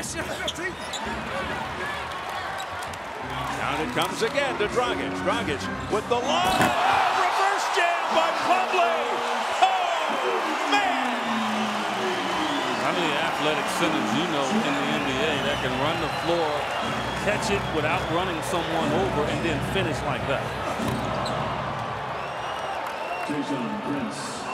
Down it comes again to Dragic. Dragic with the long reverse jam by Plumlee. Oh, man! How many athletic centers you know in the NBA that can run the floor, catch it without running someone over, and then finish like that? Tayshaun Prince.